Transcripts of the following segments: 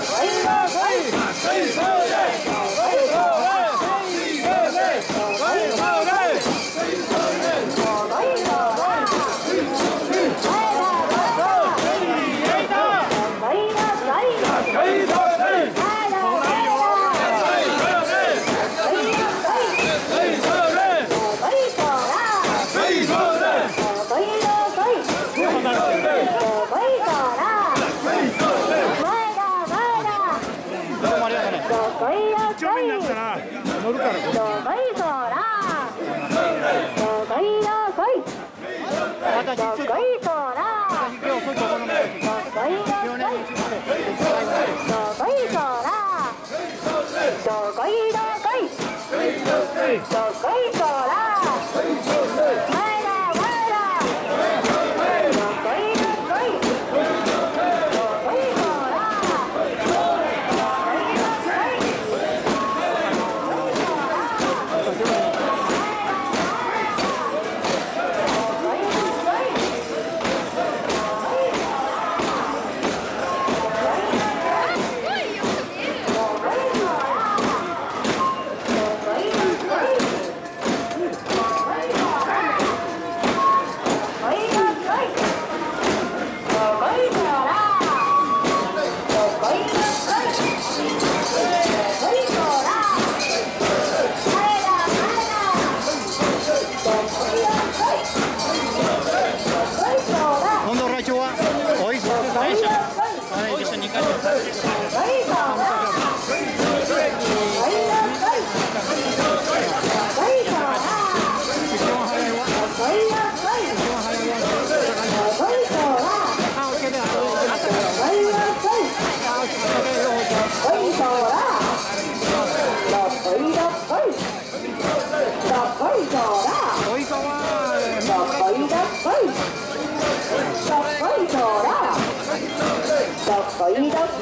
dog, right? Ei!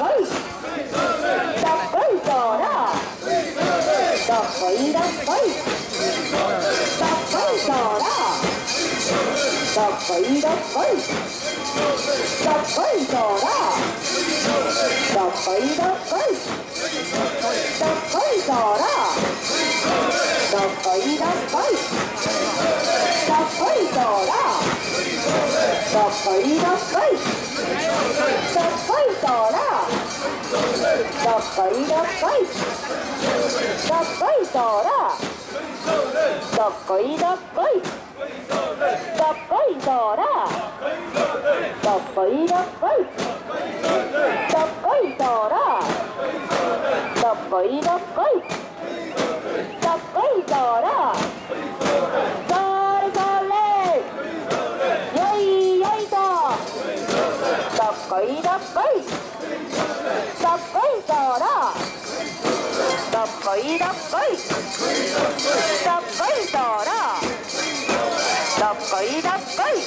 こいいどっこいどろどっこいどっこいどっこいどろどっこいどっこいどっこいどろどっこいどっこいどっこいどろどっこいどっこいどっこいどろどっこいどっこいどっこいそらどっこいどっこい。どっこいそらどっこいどっこい。どっこいそらどっこいどっこい。どっこいそらどっこいなっい。どっこいそらどっこいどっこいどっこいそらどっこいどっこい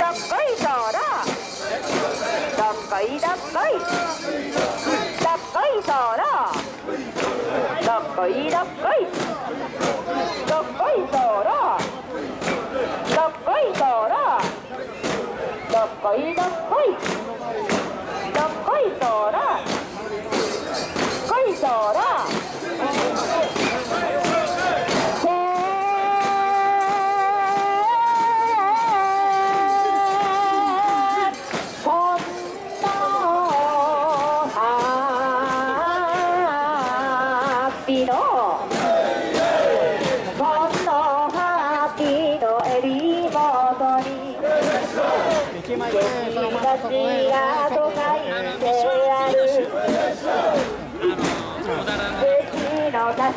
どっこいそらどっこいどっこいどっこいそらどっこいどっこいどっこいそらどっこいそらどっこいどっこいどっこいそら Allora,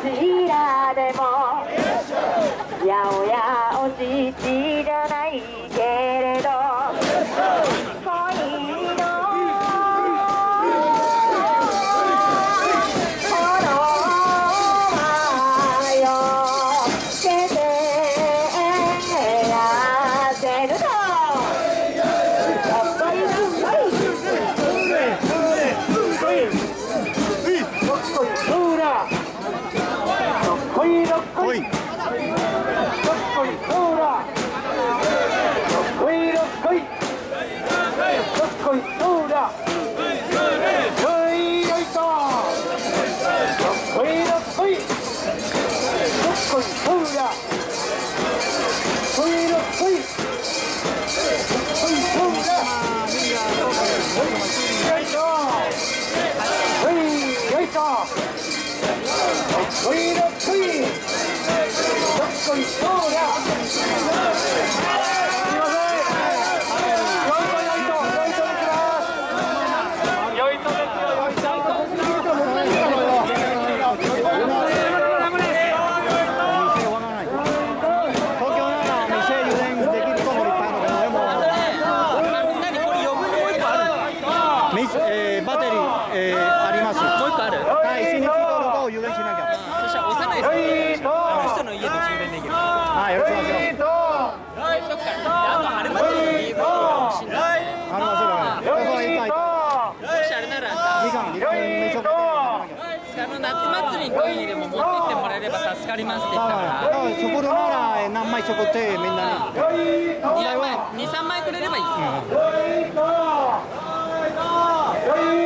頭でもやおやおじじゃない。off. Clean up, clean. Duckling's. 助かりますって言ったから、そこでなら何枚そこってみんなに。二三枚くれればいい、うん。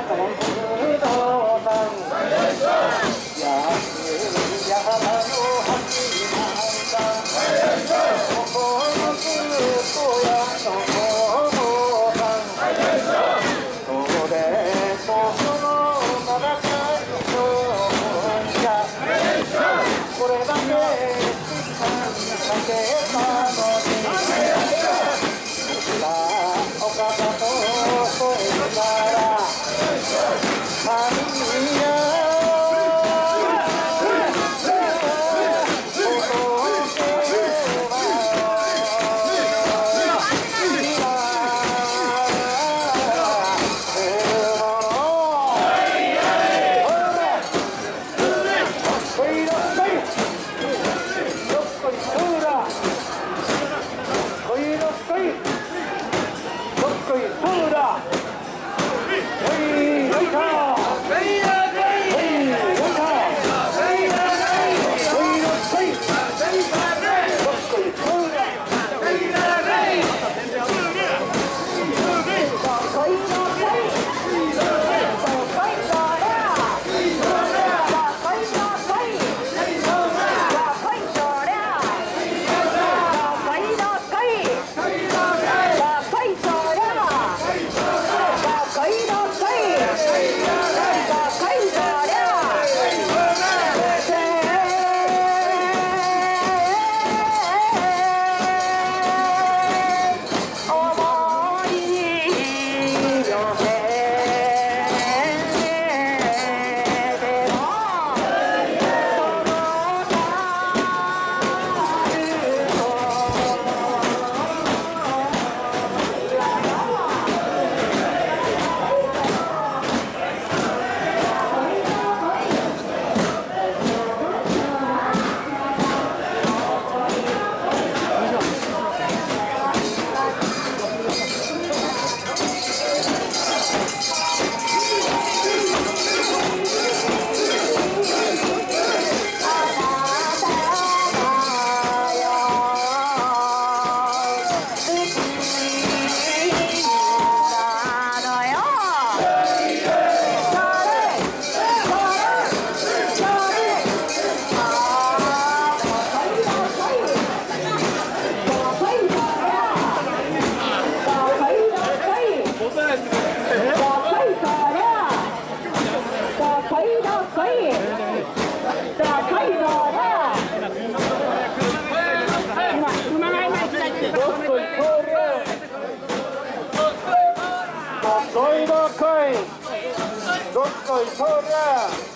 どっこい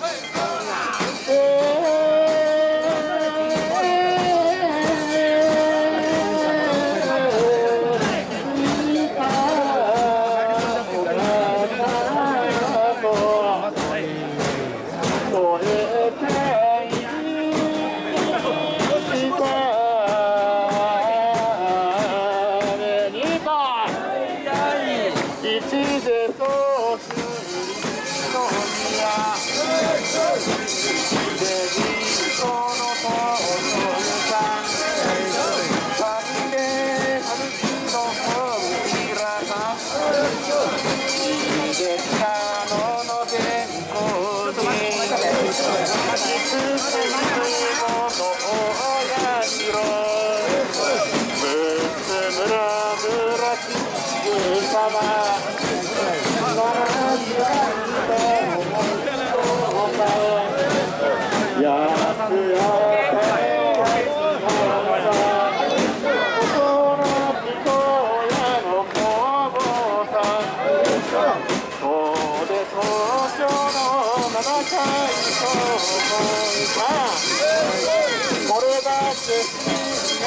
これだけみんな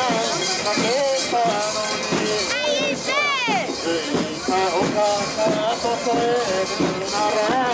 かけたのについたおかかと添えるなら